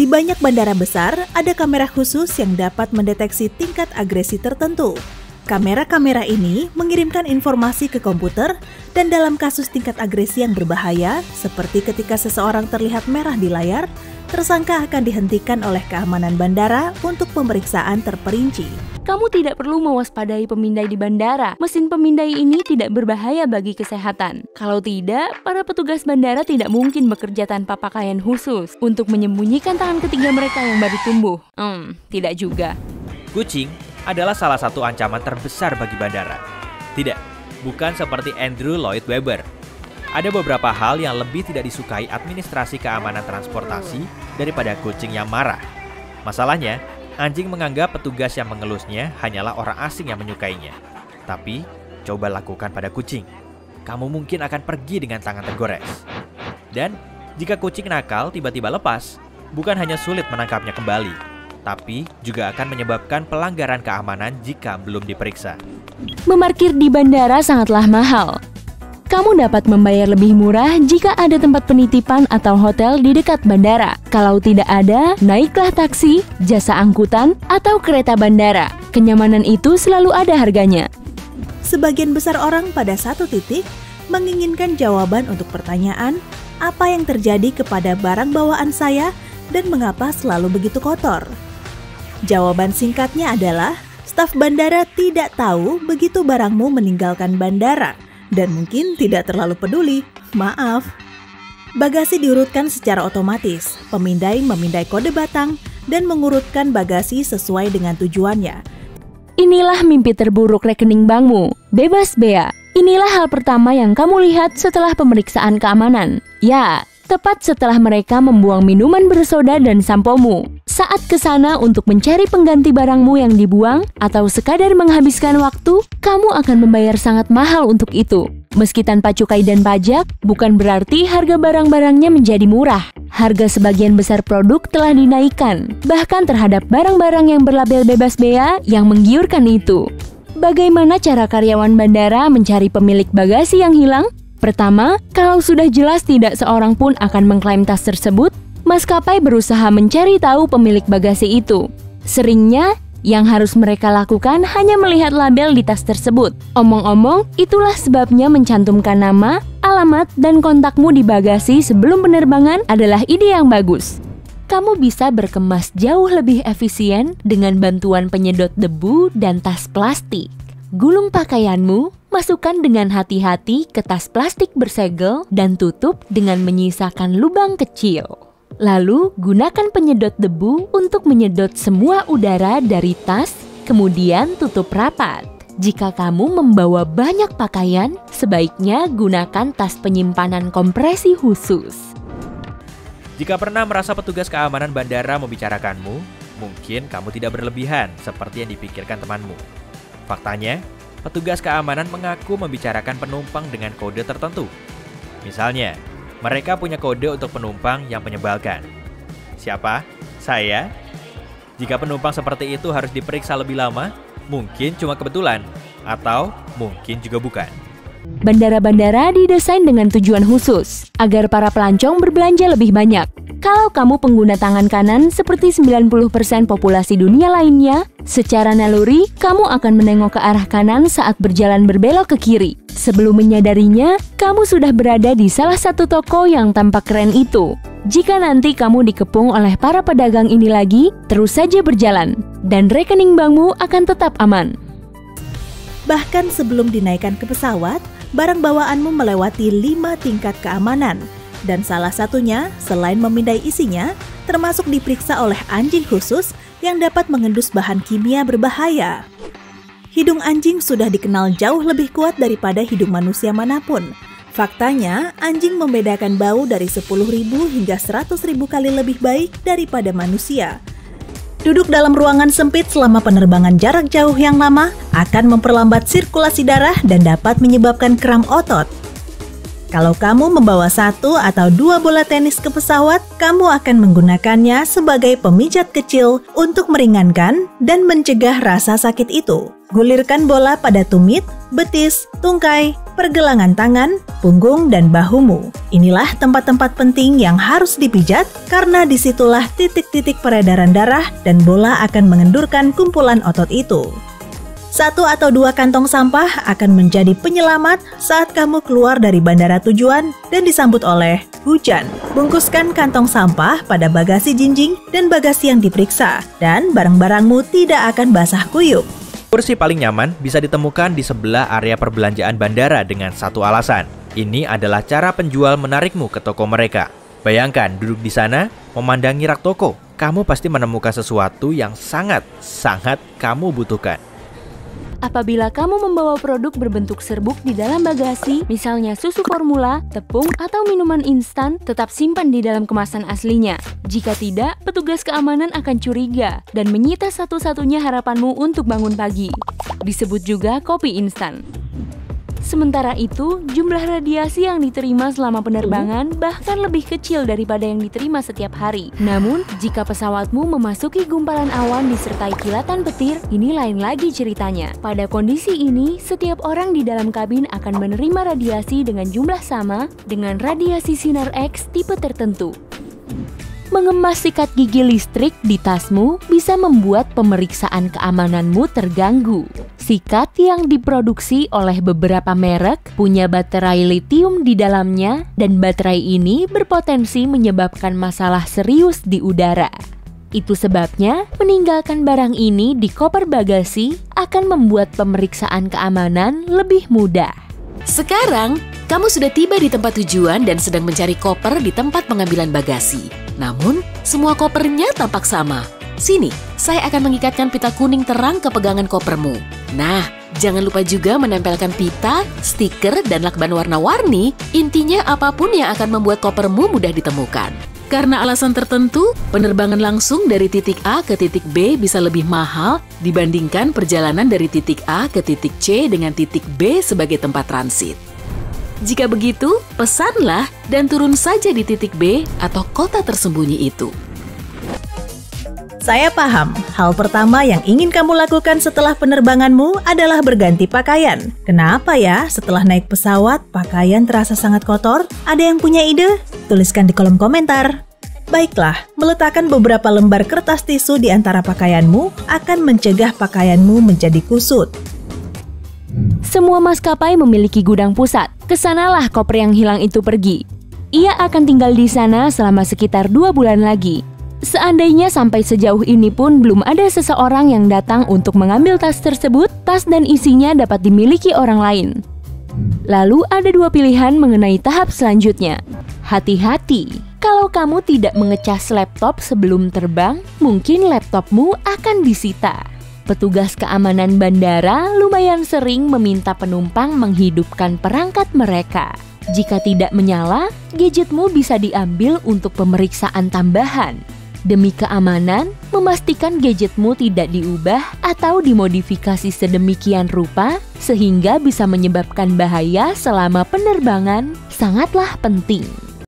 Di banyak bandara besar, ada kamera khusus yang dapat mendeteksi tingkat agresi tertentu. Kamera-kamera ini mengirimkan informasi ke komputer dan dalam kasus tingkat agresi yang berbahaya, seperti ketika seseorang terlihat merah di layar, tersangka akan dihentikan oleh keamanan bandara untuk pemeriksaan terperinci. Kamu tidak perlu mewaspadai pemindai di bandara. Mesin pemindai ini tidak berbahaya bagi kesehatan. Kalau tidak, para petugas bandara tidak mungkin bekerja tanpa pakaian khusus untuk menyembunyikan tangan ketiga mereka yang baru tumbuh. Hmm, tidak juga. Kucing adalah salah satu ancaman terbesar bagi bandara. Tidak, bukan seperti Andrew Lloyd Webber. Ada beberapa hal yang lebih tidak disukai administrasi keamanan transportasi daripada kucing yang marah. Masalahnya, anjing menganggap petugas yang mengelusnya hanyalah orang asing yang menyukainya. Tapi, coba lakukan pada kucing. Kamu mungkin akan pergi dengan tangan tergores. Dan, jika kucing nakal tiba-tiba lepas, bukan hanya sulit menangkapnya kembali, tapi juga akan menyebabkan pelanggaran keamanan jika belum diperiksa. Memarkir di bandara sangatlah mahal. Kamu dapat membayar lebih murah jika ada tempat penitipan atau hotel di dekat bandara. Kalau tidak ada, naiklah taksi, jasa angkutan, atau kereta bandara. Kenyamanan itu selalu ada harganya. Sebagian besar orang pada satu titik menginginkan jawaban untuk pertanyaan apa yang terjadi kepada barang bawaan saya dan mengapa selalu begitu kotor. Jawaban singkatnya adalah staf bandara tidak tahu begitu barangmu meninggalkan bandara dan mungkin tidak terlalu peduli. Maaf. Bagasi diurutkan secara otomatis. Pemindai memindai kode batang dan mengurutkan bagasi sesuai dengan tujuannya. Inilah mimpi terburuk rekening bankmu. Bebas bea. Inilah hal pertama yang kamu lihat setelah pemeriksaan keamanan. Ya, tepat setelah mereka membuang minuman bersoda dan sampomu. Saat ke sana untuk mencari pengganti barangmu yang dibuang atau sekadar menghabiskan waktu, kamu akan membayar sangat mahal untuk itu. Meski tanpa cukai dan pajak, bukan berarti harga barang-barangnya menjadi murah. Harga sebagian besar produk telah dinaikkan, bahkan terhadap barang-barang yang berlabel bebas bea yang menggiurkan itu. Bagaimana cara karyawan bandara mencari pemilik bagasi yang hilang? Pertama, kalau sudah jelas tidak seorang pun akan mengklaim tas tersebut, maskapai berusaha mencari tahu pemilik bagasi itu. Seringnya, yang harus mereka lakukan hanya melihat label di tas tersebut. Omong-omong, itulah sebabnya mencantumkan nama, alamat, dan kontakmu di bagasi sebelum penerbangan adalah ide yang bagus. Kamu bisa berkemas jauh lebih efisien dengan bantuan penyedot debu dan tas plastik. Gulung pakaianmu, masukkan dengan hati-hati ke tas plastik bersegel dan tutup dengan menyisakan lubang kecil. Lalu, gunakan penyedot debu untuk menyedot semua udara dari tas, kemudian tutup rapat. Jika kamu membawa banyak pakaian, sebaiknya gunakan tas penyimpanan kompresi khusus. Jika pernah merasa petugas keamanan bandara membicarakanmu, mungkin kamu tidak berlebihan seperti yang dipikirkan temanmu. Faktanya, petugas keamanan mengaku membicarakan penumpang dengan kode tertentu. Misalnya, mereka punya kode untuk penumpang yang menyebalkan. Siapa? Saya? Jika penumpang seperti itu harus diperiksa lebih lama, mungkin cuma kebetulan, atau mungkin juga bukan. Bandara-bandara didesain dengan tujuan khusus agar para pelancong berbelanja lebih banyak. Kalau kamu pengguna tangan kanan seperti 90% populasi dunia lainnya, secara naluri kamu akan menengok ke arah kanan saat berjalan berbelok ke kiri. Sebelum menyadarinya, kamu sudah berada di salah satu toko yang tampak keren itu. Jika nanti kamu dikepung oleh para pedagang ini lagi, terus saja berjalan, dan rekening bankmu akan tetap aman. Bahkan sebelum dinaikkan ke pesawat, barang bawaanmu melewati lima tingkat keamanan, dan salah satunya, selain memindai isinya, termasuk diperiksa oleh anjing khusus yang dapat mengendus bahan kimia berbahaya. Hidung anjing sudah dikenal jauh lebih kuat daripada hidung manusia mana pun. Faktanya, anjing membedakan bau dari 10.000 hingga 100.000 kali lebih baik daripada manusia. Duduk dalam ruangan sempit selama penerbangan jarak jauh yang lama akan memperlambat sirkulasi darah dan dapat menyebabkan kram otot. Kalau kamu membawa satu atau dua bola tenis ke pesawat, kamu akan menggunakannya sebagai pemijat kecil untuk meringankan dan mencegah rasa sakit itu. Gulirkan bola pada tumit, betis, tungkai, pergelangan tangan, punggung, dan bahumu. Inilah tempat-tempat penting yang harus dipijat karena di situlah titik-titik peredaran darah dan bola akan mengendurkan kumpulan otot itu. Satu atau dua kantong sampah akan menjadi penyelamat saat kamu keluar dari bandara tujuan dan disambut oleh hujan. Bungkuskan kantong sampah pada bagasi jinjing dan bagasi yang diperiksa, dan barang-barangmu tidak akan basah kuyup. Kursi paling nyaman bisa ditemukan di sebelah area perbelanjaan bandara dengan satu alasan. Ini adalah cara penjual menarikmu ke toko mereka. Bayangkan duduk di sana, memandangi rak toko. Kamu pasti menemukan sesuatu yang sangat-sangat kamu butuhkan. Apabila kamu membawa produk berbentuk serbuk di dalam bagasi, misalnya susu formula, tepung, atau minuman instan, tetap simpan di dalam kemasan aslinya. Jika tidak, petugas keamanan akan curiga dan menyita satu-satunya harapanmu untuk bangun pagi. Disebut juga kopi instan. Sementara itu, jumlah radiasi yang diterima selama penerbangan bahkan lebih kecil daripada yang diterima setiap hari. Namun, jika pesawatmu memasuki gumpalan awan disertai kilatan petir, ini lain lagi ceritanya. Pada kondisi ini, setiap orang di dalam kabin akan menerima radiasi dengan jumlah sama dengan radiasi sinar X tipe tertentu. Mengemas sikat gigi listrik di tasmu bisa membuat pemeriksaan keamananmu terganggu. Sikat yang diproduksi oleh beberapa merek punya baterai litium di dalamnya dan baterai ini berpotensi menyebabkan masalah serius di udara. Itu sebabnya meninggalkan barang ini di koper bagasi akan membuat pemeriksaan keamanan lebih mudah. Sekarang, kamu sudah tiba di tempat tujuan dan sedang mencari koper di tempat pengambilan bagasi. Namun, semua kopernya tampak sama. Sini, saya akan mengikatkan pita kuning terang ke pegangan kopermu. Nah, jangan lupa juga menempelkan pita, stiker, dan lakban warna-warni. Intinya apa pun yang akan membuat kopermu mudah ditemukan. Karena alasan tertentu, penerbangan langsung dari titik A ke titik B bisa lebih mahal dibandingkan perjalanan dari titik A ke titik C dengan titik B sebagai tempat transit. Jika begitu, pesanlah dan turun saja di titik B atau kota tersembunyi itu. Saya paham, hal pertama yang ingin kamu lakukan setelah penerbanganmu adalah berganti pakaian. Kenapa ya setelah naik pesawat pakaian terasa sangat kotor? Ada yang punya ide? Tuliskan di kolom komentar. Baiklah, meletakkan beberapa lembar kertas tisu di antara pakaianmu akan mencegah pakaianmu menjadi kusut. Semua maskapai memiliki gudang pusat. Ke sanalah koper yang hilang itu pergi. Ia akan tinggal di sana selama sekitar dua bulan lagi. Seandainya sampai sejauh ini pun belum ada seseorang yang datang untuk mengambil tas tersebut, tas dan isinya dapat dimiliki orang lain. Lalu ada dua pilihan mengenai tahap selanjutnya. Hati-hati, kalau kamu tidak mengecas laptop sebelum terbang, mungkin laptopmu akan disita. Petugas keamanan bandara lumayan sering meminta penumpang menghidupkan perangkat mereka. Jika tidak menyala, gadgetmu bisa diambil untuk pemeriksaan tambahan. Demi keamanan, memastikan gadgetmu tidak diubah atau dimodifikasi sedemikian rupa sehingga bisa menyebabkan bahaya selama penerbangan sangatlah penting.